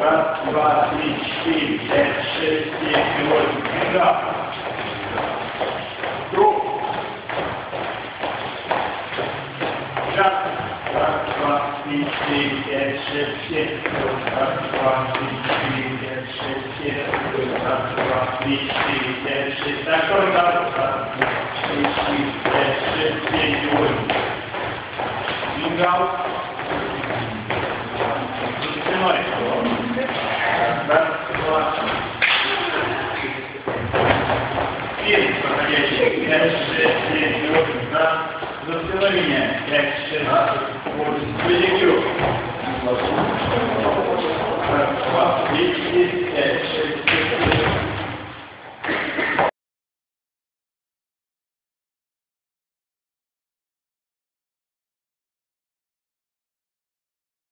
Raz, dwa, trzy, cztery, pięć, sześć, siedem, osiem. Jedna. Drugi. Raz. Raz, dwa, trzy, cztery, pięć, sześć, siedem, osiem. Raz, dwa, trzy, cztery, pięć, sześć, siedem, osiem. Raz, dwa, trzy, cztery, pięć, sześć. Tak, to jest raz, raz, dwa, trzy, cztery, pięć, sześć, siedem, osiem. Jingle. 5, 6, 5, 6, 8,